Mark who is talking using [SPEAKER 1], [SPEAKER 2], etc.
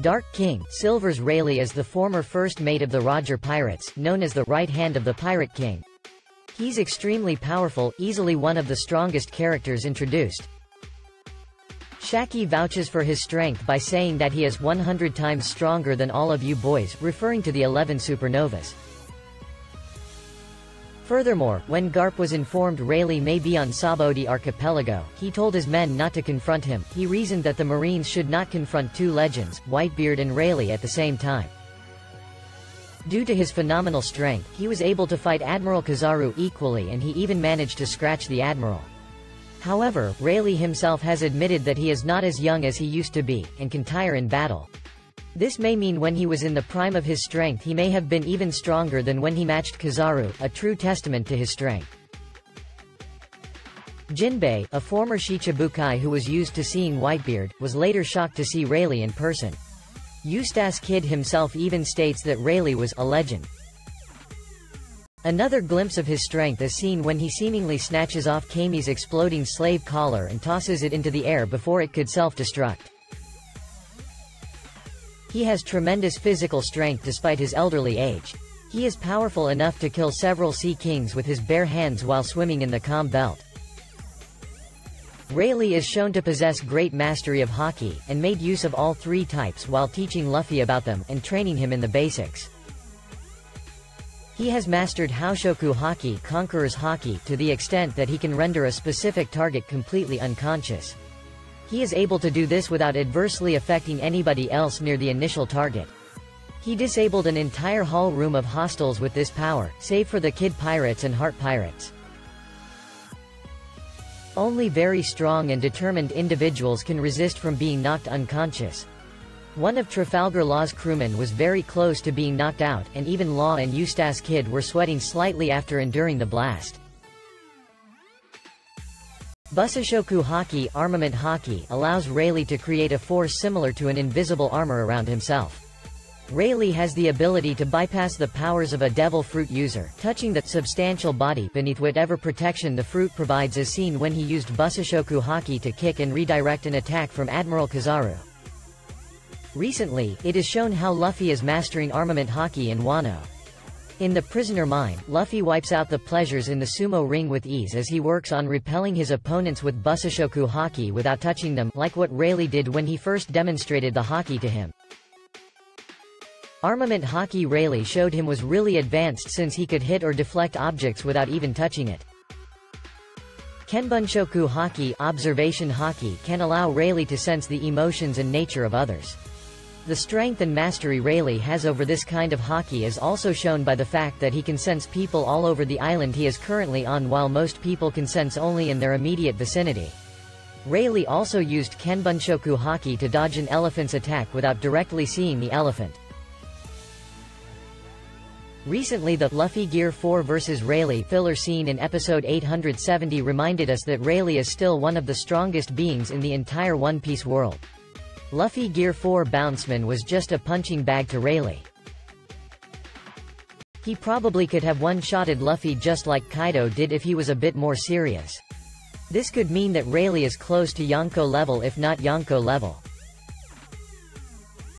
[SPEAKER 1] Dark King, Silvers Rayleigh is the former first mate of the Roger Pirates, known as the right hand of the Pirate King. He's extremely powerful, easily one of the strongest characters introduced. Shakky vouches for his strength by saying that he is 100 times stronger than all of you boys, referring to the 11 supernovas. Furthermore, when Garp was informed Rayleigh may be on Sabaody Archipelago, he told his men not to confront him. He reasoned that the Marines should not confront two legends, Whitebeard and Rayleigh at the same time. Due to his phenomenal strength, he was able to fight Admiral Kizaru equally and he even managed to scratch the Admiral. However, Rayleigh himself has admitted that he is not as young as he used to be, and can tire in battle. This may mean when he was in the prime of his strength he may have been even stronger than when he matched Kizaru, a true testament to his strength. Jinbei, a former Shichibukai who was used to seeing Whitebeard, was later shocked to see Rayleigh in person. Eustass Kid himself even states that Rayleigh was a legend. Another glimpse of his strength is seen when he seemingly snatches off Camie's exploding slave collar and tosses it into the air before it could self-destruct. He has tremendous physical strength despite his elderly age. He is powerful enough to kill several Sea Kings with his bare hands while swimming in the calm belt. Rayleigh is shown to possess great mastery of Haki, and made use of all three types while teaching Luffy about them and training him in the basics. He has mastered Haoshoku Haki, Conqueror's Haki to the extent that he can render a specific target completely unconscious. He is able to do this without adversely affecting anybody else near the initial target. He disabled an entire hall room of hostiles with this power, save for the Kid Pirates and Heart Pirates. Only very strong and determined individuals can resist from being knocked unconscious. One of Trafalgar Law's crewmen was very close to being knocked out, and even Law and Eustass Kid were sweating slightly after enduring the blast. Busoshoku Haki armament Haki allows Rayleigh to create a force similar to an invisible armor around himself. Rayleigh has the ability to bypass the powers of a devil fruit user, touching the substantial body beneath whatever protection the fruit provides as seen when he used Busoshoku Haki to kick and redirect an attack from Admiral Kizaru. Recently, it is shown how Luffy is mastering armament Haki in Wano. In the prisoner mine, Luffy wipes out the pleasures in the sumo ring with ease as he works on repelling his opponents with Busoshoku Haki without touching them, like what Rayleigh did when he first demonstrated the Haki to him. Armament Haki Rayleigh showed him was really advanced since he could hit or deflect objects without even touching it. Kenbunshoku Haki observation Haki can allow Rayleigh to sense the emotions and nature of others. The strength and mastery Rayleigh has over this kind of Haki is also shown by the fact that he can sense people all over the island he is currently on while most people can sense only in their immediate vicinity. Rayleigh also used Kenbunshoku Haki to dodge an elephant's attack without directly seeing the elephant. Recently the Luffy Gear 4 vs Rayleigh filler scene in episode 870 reminded us that Rayleigh is still one of the strongest beings in the entire One Piece world. Luffy Gear 4 Bounceman was just a punching bag to Rayleigh. He probably could have one-shotted Luffy just like Kaido did if he was a bit more serious. This could mean that Rayleigh is close to Yonko level if not Yonko level.